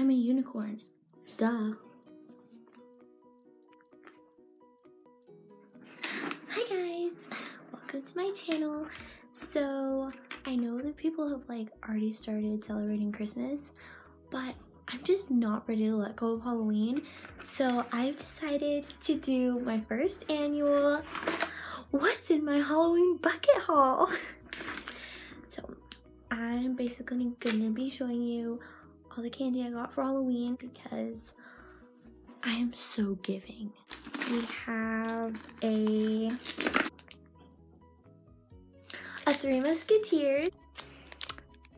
I'm a unicorn. Duh. Hi guys, welcome to my channel. So I know that people have like already started celebrating Christmas, but I'm just not ready to let go of Halloween. So I've decided to do my first annual What's in my Halloween bucket haul? So I'm basically gonna be showing you all the candy I got for Halloween because I am so giving. We have a a Three Musketeers,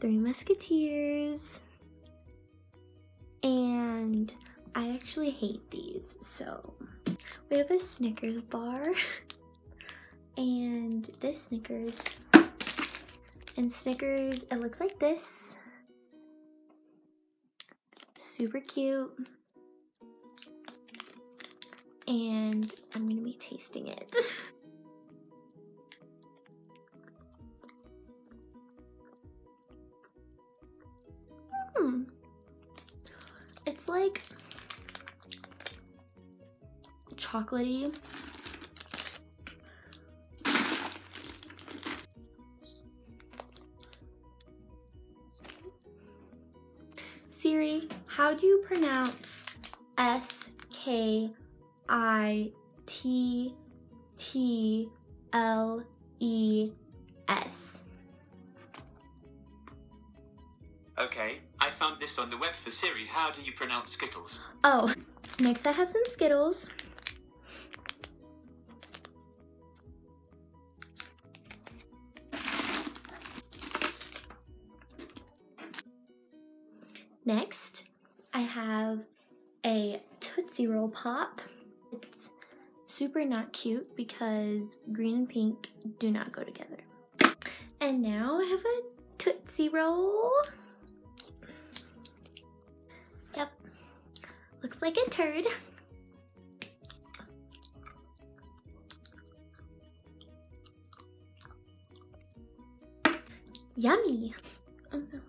Three Musketeers, and I actually hate these. So we have a Snickers bar and this Snickers and Snickers, it looks like this. Super cute. And I'm gonna be tasting it. hmm. It's like chocolatey. Siri, how do you pronounce S K I T T L E S? Okay, I found this on the web for Siri. How do you pronounce Skittles? Oh, next I have some Skittles. Next, I have a Tootsie Roll Pop. It's super not cute because green and pink do not go together. And now I have a Tootsie Roll. Yep, looks like a turd. Yummy. Oh no.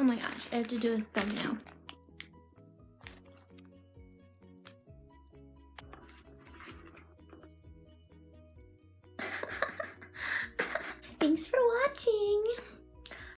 Oh my gosh, I have to do a thumbnail. Thanks for watching.